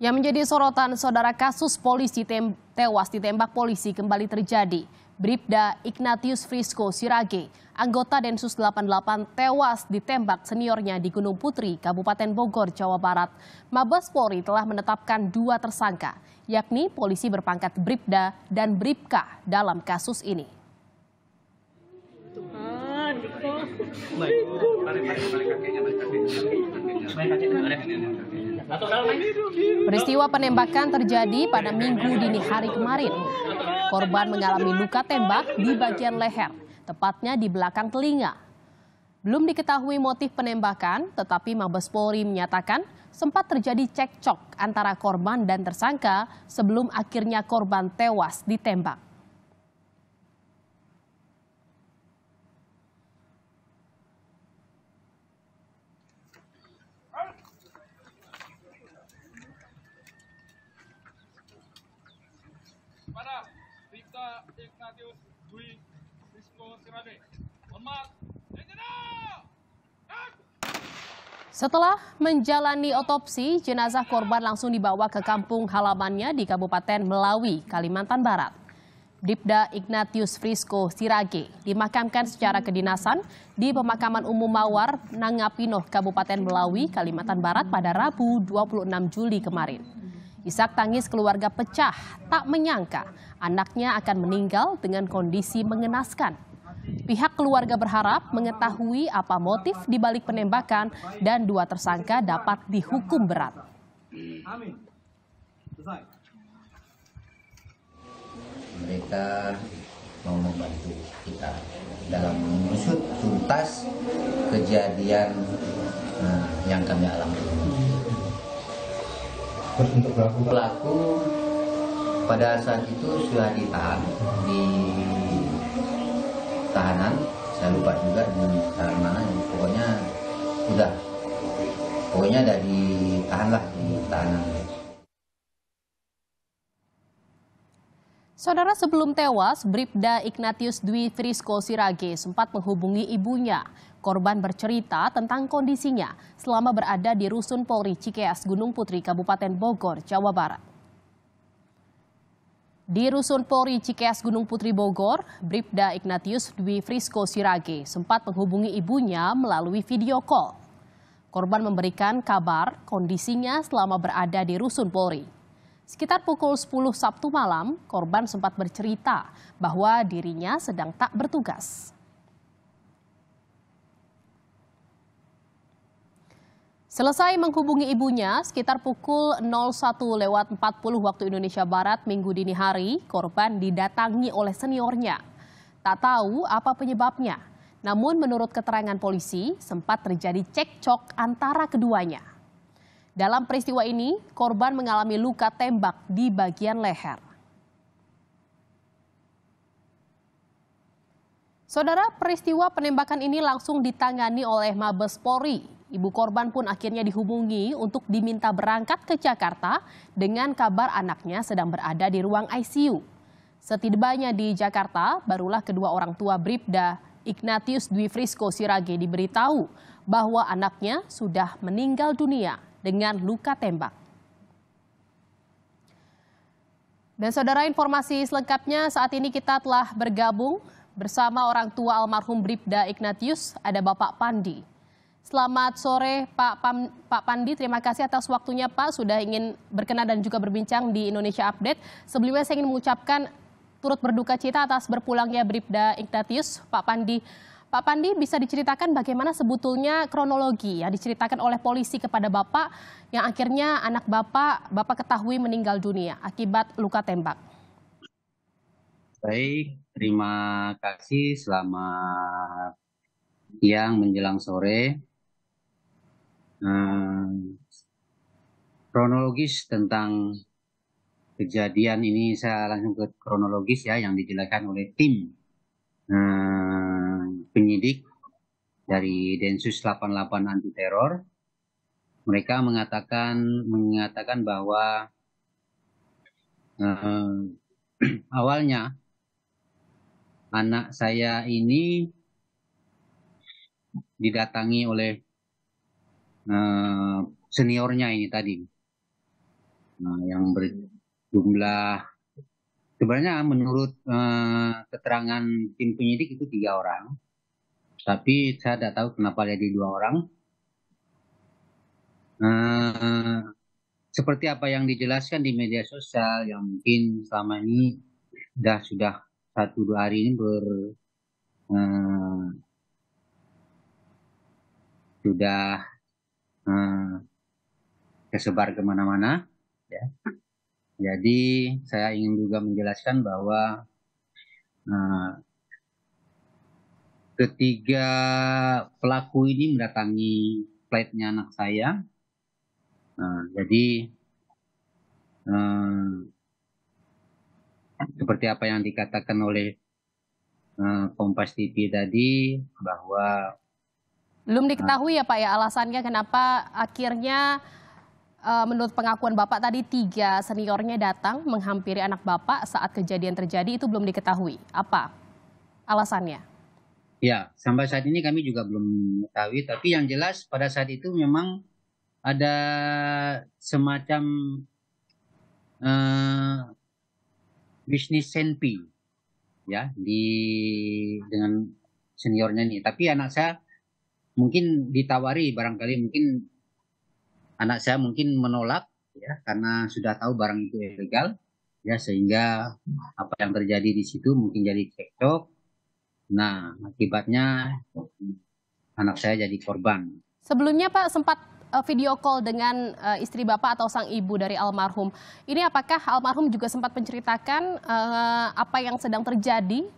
Yang menjadi sorotan saudara kasus polisi tem tewas ditembak polisi kembali terjadi. Bribda Ignatius Frisco Sirage, anggota Densus 88 tewas ditembak seniornya di Gunung Putri, Kabupaten Bogor, Jawa Barat. Mabes Polri telah menetapkan dua tersangka, yakni polisi berpangkat Bribda dan Bribka dalam kasus ini. Peristiwa penembakan terjadi pada minggu dini hari kemarin. Korban mengalami luka tembak di bagian leher, tepatnya di belakang telinga. Belum diketahui motif penembakan, tetapi Mabes Polri menyatakan sempat terjadi cekcok antara korban dan tersangka sebelum akhirnya korban tewas ditembak. Pada Bribda Ignatius Dwi Rizko Sirade. Hormat, Jenderal! Setelah menjalani otopsi, jenazah korban langsung dibawa ke kampung halamannya di Kabupaten Melawi, Kalimantan Barat. Dipda Ignatius Frisco Sirage dimakamkan secara kedinasan di Pemakaman Umum Mawar, Nangapino, Kabupaten Melawi, Kalimantan Barat pada Rabu 26 Juli kemarin. Isak tangis keluarga pecah, tak menyangka anaknya akan meninggal dengan kondisi mengenaskan. Pihak keluarga berharap mengetahui apa motif di balik penembakan dan dua tersangka dapat dihukum berat. Amin. Selesai. mereka mau membantu kita dalam mengusut tuntas kejadian eh, yang kami alami. Terus untuk pelaku Pelaku pada saat itu sudah ditahan di tahanan, saya lupa juga di tahanan mana, pokoknya sudah, pokoknya ada lah di tahanan. Saudara sebelum tewas, Bribda Ignatius Dwi Frisco Sirage sempat menghubungi ibunya. Korban bercerita tentang kondisinya selama berada di Rusun Polri Cikeas Gunung Putri, Kabupaten Bogor, Jawa Barat. Di Rusun Polri Cikeas Gunung Putri Bogor, Bribda Ignatius Dwi Frisco Sirage sempat menghubungi ibunya melalui video call. Korban memberikan kabar kondisinya selama berada di Rusun Polri. Sekitar pukul 10 Sabtu malam, korban sempat bercerita bahwa dirinya sedang tak bertugas. Selesai menghubungi ibunya sekitar pukul 01 lewat 40 waktu Indonesia Barat minggu dini hari, korban didatangi oleh seniornya. Tak tahu apa penyebabnya, namun menurut keterangan polisi sempat terjadi cekcok antara keduanya. Dalam peristiwa ini, korban mengalami luka tembak di bagian leher. Saudara, peristiwa penembakan ini langsung ditangani oleh Mabes Polri. Ibu korban pun akhirnya dihubungi untuk diminta berangkat ke Jakarta dengan kabar anaknya sedang berada di ruang ICU. Setibanya di Jakarta, barulah kedua orang tua Bribda Ignatius Dwi Frisco Sirage diberitahu bahwa anaknya sudah meninggal dunia dengan luka tembak. Dan saudara informasi selengkapnya saat ini kita telah bergabung bersama orang tua almarhum Bribda Ignatius, ada Bapak Pandi. Selamat sore Pak, Pam, Pak Pandi, terima kasih atas waktunya Pak sudah ingin berkenan dan juga berbincang di Indonesia Update. Sebelumnya saya ingin mengucapkan turut berduka cita atas berpulangnya Bribda Ignatius, Pak Pandi. Pak Pandi bisa diceritakan bagaimana sebetulnya kronologi yang diceritakan oleh polisi kepada Bapak yang akhirnya anak Bapak, Bapak ketahui meninggal dunia akibat luka tembak. Baik, terima kasih. Selamat siang menjelang sore. Hmm, kronologis tentang kejadian ini saya langsung ke kronologis ya yang dijelaskan oleh tim hmm, penyidik dari Densus 88 anti teror. Mereka mengatakan mengatakan bahwa hmm, awalnya anak saya ini didatangi oleh uh, seniornya ini tadi. Nah, yang berjumlah sebenarnya menurut eh, keterangan tim penyidik itu tiga orang, tapi saya tidak tahu kenapa jadi dua orang. Eh, seperti apa yang dijelaskan di media sosial yang mungkin selama ini sudah sudah satu dua hari ini ber eh, sudah eh, tersebar ke mana-mana ya. Jadi saya ingin juga menjelaskan bahwa eh, ketiga pelaku ini mendatangi flatnya anak saya. Nah, jadi eh, seperti apa yang dikatakan oleh eh, Kompas TV tadi bahwa Belum diketahui ya Pak ya alasannya kenapa akhirnya eh, menurut pengakuan Bapak tadi tiga seniornya datang menghampiri anak Bapak saat kejadian terjadi itu belum diketahui. Apa alasannya? ya sampai saat ini kami juga belum mengetahui, tapi yang jelas pada saat itu memang ada semacam eh, bisnis senpi ya di dengan seniornya nih. Tapi anak saya mungkin ditawari barangkali mungkin anak saya mungkin menolak ya karena sudah tahu barang itu ilegal ya sehingga apa yang terjadi di situ mungkin jadi cekcok. Nah, akibatnya anak saya jadi korban. Sebelumnya Pak sempat eh, video call dengan eh, istri Bapak atau sang ibu dari almarhum. Ini apakah almarhum juga sempat menceritakan eh, apa yang sedang terjadi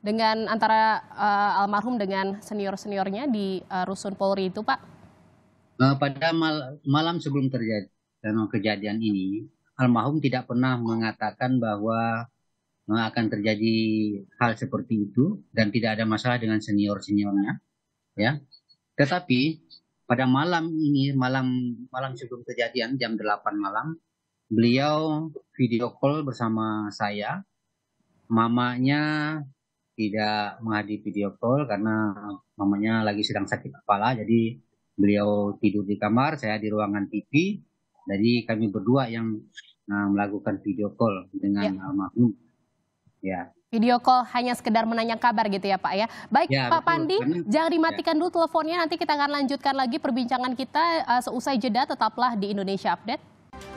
dengan antara eh, almarhum dengan senior-seniornya di eh, Rusun Polri itu Pak? Eh, pada mal- malam sebelum terjadi kejadian ini, almarhum tidak pernah mengatakan bahwa eh, akan terjadi hal seperti itu dan tidak ada masalah dengan senior seniornya, ya. Tetapi pada malam ini, malam malam sebelum kejadian jam 8 malam, beliau video call bersama saya. Mamanya tidak menghadiri video call karena mamanya lagi sedang sakit kepala, jadi beliau tidur di kamar, saya di ruangan TV. Jadi kami berdua yang uh, melakukan video call dengan almarhum. Ya, Video call hanya sekedar menanya kabar gitu ya Pak ya. Baik Ya, Pak betul. Pandi, Karena- jangan dimatikan dulu teleponnya. Nanti kita akan lanjutkan lagi perbincangan kita eh, seusai jeda. Tetaplah di Indonesia Update.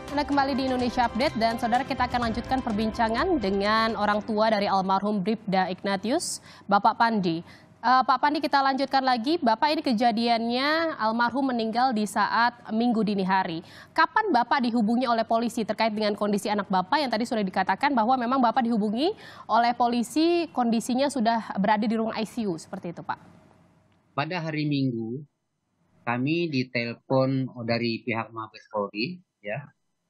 Anda kembali di Indonesia Update dan saudara kita akan lanjutkan perbincangan dengan orang tua dari almarhum Bribda Ignatius, Bapak Pandi. Eh, Pak Pandi kita lanjutkan lagi, Bapak ini kejadiannya almarhum meninggal di saat minggu dini hari. Kapan Bapak dihubungi oleh polisi terkait dengan kondisi anak Bapak yang tadi sudah dikatakan bahwa memang Bapak dihubungi oleh polisi kondisinya sudah berada di ruang ICU seperti itu Pak? pada hari Minggu kami ditelepon dari pihak Mabes Polri, ya,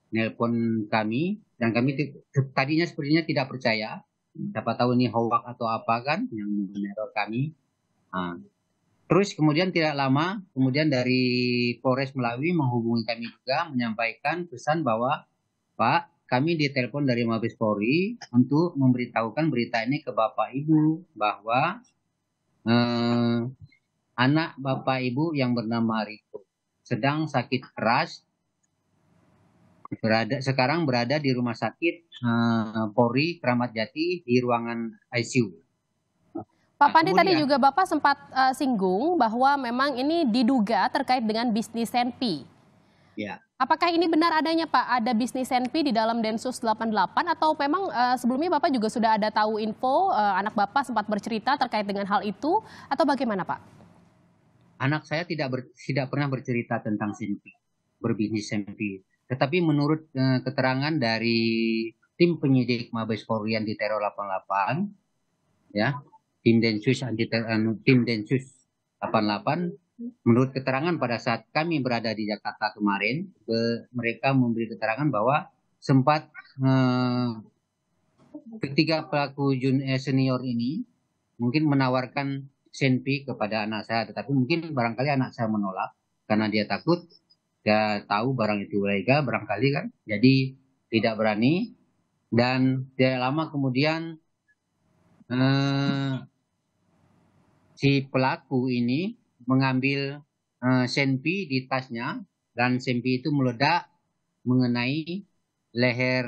nelpon kami dan kami tadinya sepertinya tidak percaya. Siapa tahu ini hoax atau apa kan yang meneror kami. Nah, terus kemudian tidak lama, kemudian dari Polres Melawi menghubungi kami juga menyampaikan pesan bahwa Pak, kami ditelepon dari Mabes Polri untuk memberitahukan berita ini ke Bapak Ibu bahwa eh, anak Bapak Ibu yang bernama Riko sedang sakit keras berada sekarang berada di rumah sakit eh, Polri Kramat Jati di ruangan ICU. Pak Pandi tadi juga Bapak sempat eh, singgung bahwa memang ini diduga terkait dengan bisnis senpi. Ya. Apakah ini benar adanya Pak? Ada bisnis senpi di dalam Densus 88 atau memang eh, sebelumnya Bapak juga sudah ada tahu info eh, anak Bapak sempat bercerita terkait dengan hal itu atau bagaimana Pak? Anak saya tidak ber- tidak pernah bercerita tentang senpi, berbisnis senpi. Tetapi menurut eh, keterangan dari tim penyidik Mabes Polri yang di Teror 88, ya, tim Densus anti tim Densus 88 menurut keterangan pada saat kami berada di Jakarta kemarin, ke- mereka memberi keterangan bahwa sempat eh, ketiga pelaku jun, eh, senior ini mungkin menawarkan senpi kepada anak saya, tetapi mungkin barangkali anak saya menolak karena dia takut, dia tahu barang itu ilegal barangkali kan, jadi tidak berani. Dan tidak lama kemudian eh, si pelaku ini mengambil eh, senpi di tasnya. Dan senpi itu meledak mengenai leher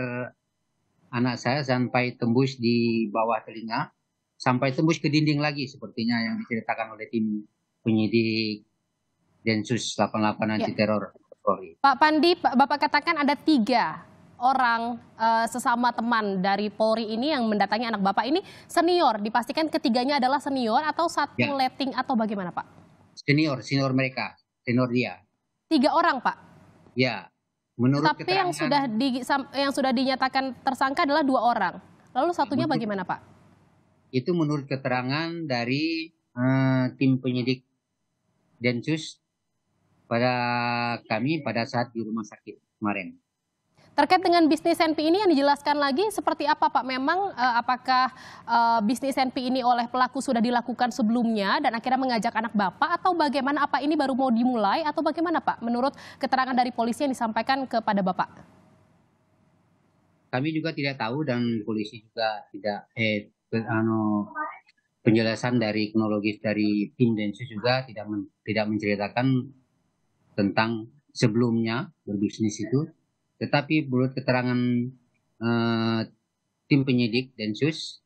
anak saya sampai tembus di bawah telinga, sampai tembus ke dinding lagi sepertinya yang diceritakan oleh tim penyidik Densus 88 anti teror Polri. Pak Pandi, Pak- Bapak katakan ada tiga orang eh, sesama teman dari Polri ini yang mendatangi anak Bapak ini senior. Dipastikan ketiganya adalah senior atau satu Ya. letting atau bagaimana Pak? Senior, senior mereka, senior dia. Tiga orang Pak. Ya, menurut Tapi yang keterangan- sudah di, yang sudah dinyatakan tersangka adalah dua orang. Lalu satunya Menurut- bagaimana Pak? itu menurut keterangan dari eh, tim penyidik Densus pada kami pada saat di rumah sakit kemarin. Terkait dengan bisnis NP ini yang dijelaskan lagi seperti apa Pak? Memang eh, apakah eh, bisnis NP ini oleh pelaku sudah dilakukan sebelumnya dan akhirnya mengajak anak Bapak atau bagaimana apa ini baru mau dimulai atau bagaimana Pak? Menurut keterangan dari polisi yang disampaikan kepada Bapak. Kami juga tidak tahu dan polisi juga tidak eh anu, penjelasan dari kronologis dari tim Densus juga tidak men- tidak menceritakan tentang sebelumnya berbisnis itu. Tetapi menurut keterangan eh, tim penyidik Densus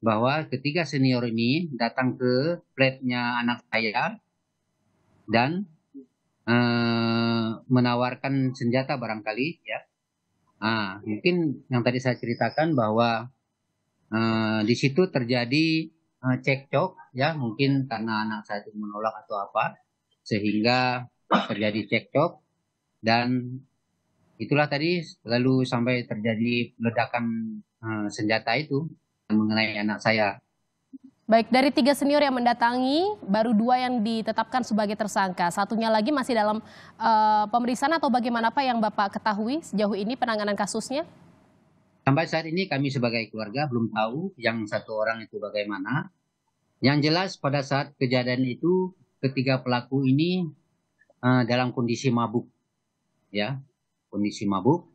bahwa ketiga senior ini datang ke flatnya anak saya dan eh, menawarkan senjata barangkali ya. Ah, mungkin yang tadi saya ceritakan bahwa eh, di situ terjadi eh, cekcok ya, mungkin karena anak saya itu menolak atau apa, sehingga terjadi cekcok dan itulah tadi lalu sampai terjadi ledakan eh, senjata itu mengenai anak saya. Baik, dari tiga senior yang mendatangi, baru dua yang ditetapkan sebagai tersangka. Satunya lagi masih dalam eh, pemeriksaan atau bagaimana Pak yang Bapak ketahui sejauh ini penanganan kasusnya? Sampai saat ini kami sebagai keluarga belum tahu yang satu orang itu bagaimana. Yang jelas pada saat kejadian itu ketiga pelaku ini eh, dalam kondisi mabuk, ya, kondisi mabuk.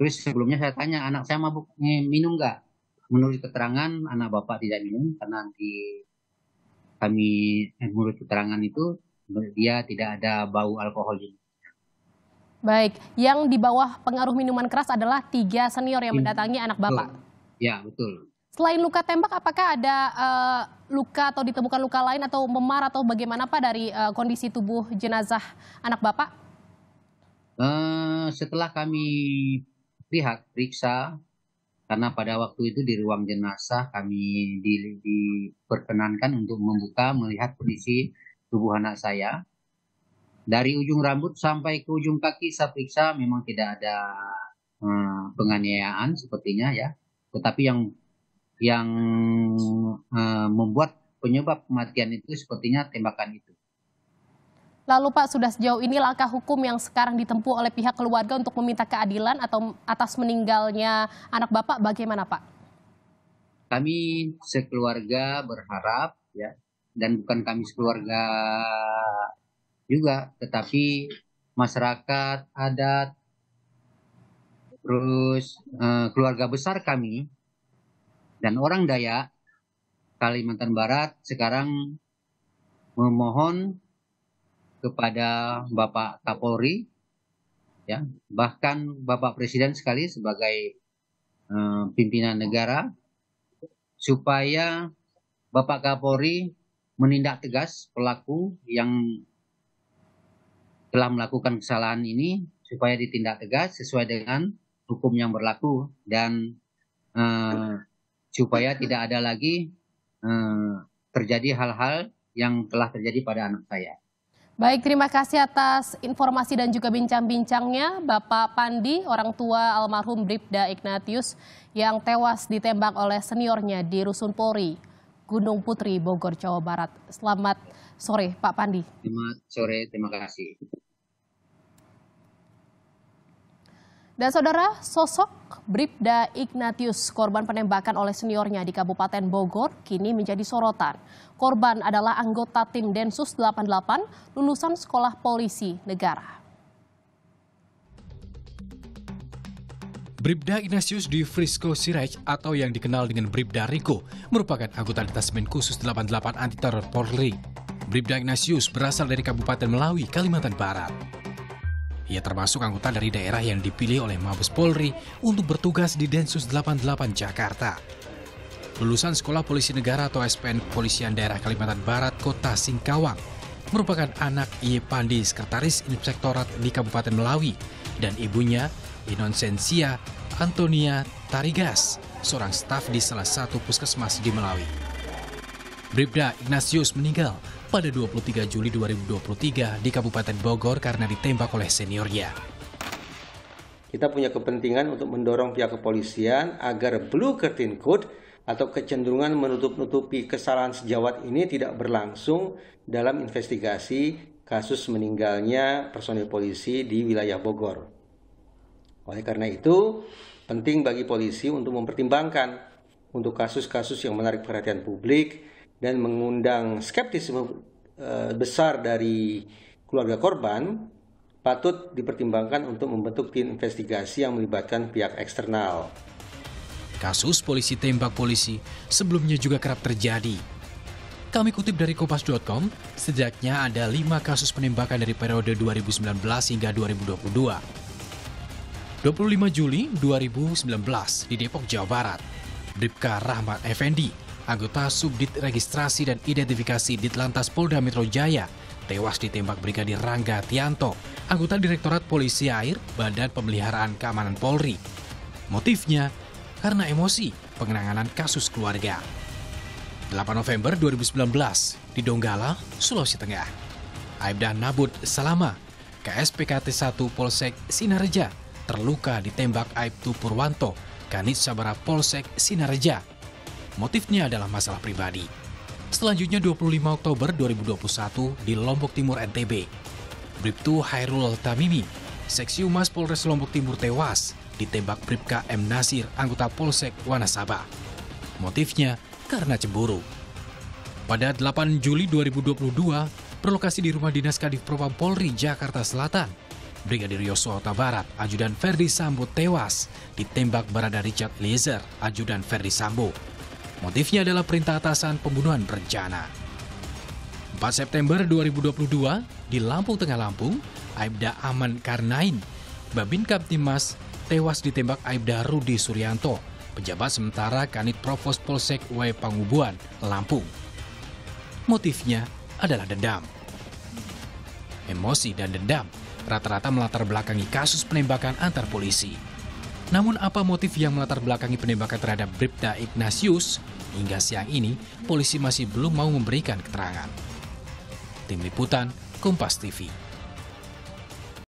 Terus sebelumnya saya tanya anak saya mabuk minum nggak? Menurut keterangan anak bapak tidak minum karena di kami eh, menurut keterangan itu dia tidak ada bau alkohol. Baik, yang di bawah pengaruh minuman keras adalah tiga senior yang Hmm. mendatangi anak Bapak. Ya betul. Selain luka tembak, apakah ada eh, luka atau ditemukan luka lain atau memar atau bagaimana Pak dari eh, kondisi tubuh jenazah anak Bapak? Eh, setelah kami lihat periksa karena pada waktu itu di ruang jenazah kami di- diperkenankan untuk membuka melihat kondisi tubuh anak saya dari ujung rambut sampai ke ujung kaki saya periksa memang tidak ada eh, penganiayaan sepertinya ya tetapi yang yang eh, membuat penyebab kematian itu sepertinya tembakan itu Lalu Pak, sudah sejauh ini langkah hukum yang sekarang ditempuh oleh pihak keluarga untuk meminta keadilan atau atas meninggalnya anak Bapak bagaimana Pak? kami sekeluarga berharap ya dan bukan kami sekeluarga juga tetapi masyarakat adat terus eh, keluarga besar kami dan orang Dayak Kalimantan Barat sekarang memohon kepada Bapak Kapolri ya bahkan Bapak Presiden sekali sebagai eh, pimpinan negara supaya Bapak Kapolri menindak tegas pelaku yang telah melakukan kesalahan ini supaya ditindak tegas sesuai dengan hukum yang berlaku. Dan eh, supaya tidak ada lagi eh, terjadi hal-hal yang telah terjadi pada anak saya. Baik, terima kasih atas informasi dan juga bincang-bincangnya Bapak Pandi, orang tua almarhum Bribda Ignatius yang tewas ditembak oleh seniornya di Rusun Polri, Gunung Putri, Bogor, Jawa Barat. Selamat sore Pak Pandi. Selamat sore, terima kasih. Dan saudara, sosok Bribda Ignatius, korban penembakan oleh seniornya di Kabupaten Bogor, kini menjadi sorotan. Korban adalah anggota tim Densus 88, lulusan Sekolah Polisi Negara. Bribda Ignatius di Frisco Siraj atau yang dikenal dengan Bribda Riko merupakan anggota Detasmen Khusus 88 Anti Teror Polri. Bribda Ignatius berasal dari Kabupaten Melawi, Kalimantan Barat. Ia termasuk anggota dari daerah yang dipilih oleh Mabes Polri untuk bertugas di Densus 88 Jakarta. Lulusan Sekolah Polisi Negara atau SPN Kepolisian Daerah Kalimantan Barat Kota Singkawang merupakan anak Iye Pandi, Sekretaris Inspektorat di Kabupaten Melawi, dan ibunya Inonsensia Antonia Tarigas, seorang staf di salah satu puskesmas di Melawi. Bribda Ignatius meninggal pada 23 Juli 2023 di Kabupaten Bogor karena ditembak oleh seniornya. Kita punya kepentingan untuk mendorong pihak kepolisian agar Blue Curtain Code atau kecenderungan menutup-nutupi kesalahan sejawat ini tidak berlangsung dalam investigasi kasus meninggalnya personil polisi di wilayah Bogor. Oleh karena itu, penting bagi polisi untuk mempertimbangkan untuk kasus-kasus yang menarik perhatian publik dan mengundang skeptisisme eh, besar dari keluarga korban patut dipertimbangkan untuk membentuk tim investigasi yang melibatkan pihak eksternal. Kasus polisi tembak polisi sebelumnya juga kerap terjadi. Kami kutip dari Kompas.com, sejaknya ada lima kasus penembakan dari periode 2019 hingga 2022. 25 Juli 2019 di Depok, Jawa Barat, Bribka Rahmat Effendi anggota Subdit Registrasi dan Identifikasi Ditlantas Polda Metro Jaya, tewas ditembak Brigadir Rangga Tianto, anggota Direktorat Polisi Air Badan Pemeliharaan Keamanan Polri. Motifnya karena emosi pengenangan kasus keluarga. 8 November 2019 di Donggala, Sulawesi Tengah. Aibda Nabut Salama, KSPKT 1 Polsek Sinareja, terluka ditembak Aibtu Purwanto, Kanit Sabara Polsek Sinareja, Motifnya adalah masalah pribadi. Selanjutnya 25 Oktober 2021 di Lombok Timur NTB. Bribtu Hairul Tamimi, Seksi Humas Polres Lombok Timur tewas ditembak Bribka M. Nasir, anggota Polsek Wanasaba. Motifnya karena cemburu. Pada 8 Juli 2022, berlokasi di rumah dinas Kadif Propam Polri Jakarta Selatan, Brigadir Yosua Ota Barat, Ajudan Ferdi Sambo tewas ditembak Barada Richard Lezer, Ajudan Ferdi Sambo. Motifnya adalah perintah atasan pembunuhan berencana. 4 September 2022, di Lampung Tengah Lampung, Aibda Aman Karnain, Babin Kaptimas, tewas ditembak Aibda Rudi Suryanto, pejabat sementara Kanit Provos Polsek W Pangubuan, Lampung. Motifnya adalah dendam. Emosi dan dendam rata-rata melatar belakangi kasus penembakan antar polisi. Namun apa motif yang melatar belakangi penembakan terhadap Bribda Ignatius? Hingga siang ini, polisi masih belum mau memberikan keterangan. Tim Liputan, Kompas TV.